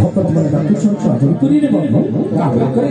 ভকত মনে রাখতে চন্দ্র আদর করিলে বন্ধ কামনা করে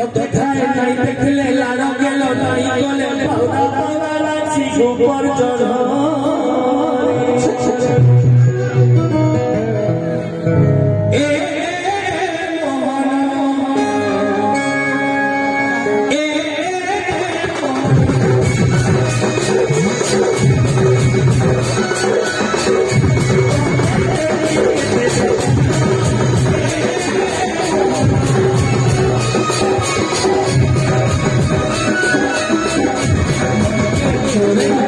Amen.